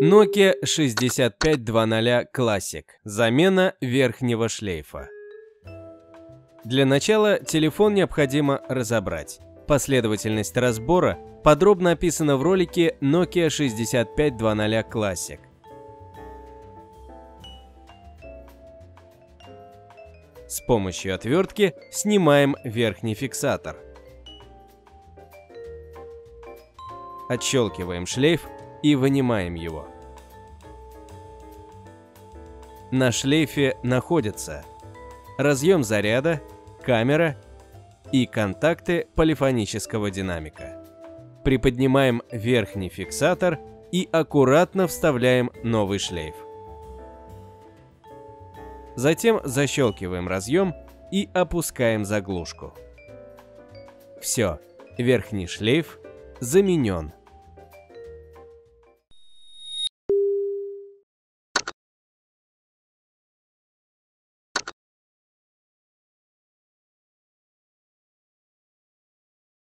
Nokia 6520 Classic. Замена верхнего шлейфа. Для начала телефон необходимо разобрать. Последовательность разбора подробно описана в ролике Nokia 6520 Classic. С помощью отвертки снимаем верхний фиксатор. Отщелкиваем шлейф и вынимаем его. На шлейфе находятся разъем заряда, камера и контакты полифонического динамика. Приподнимаем верхний фиксатор и аккуратно вставляем новый шлейф. Затем защелкиваем разъем и опускаем заглушку. Все, верхний шлейф заменен.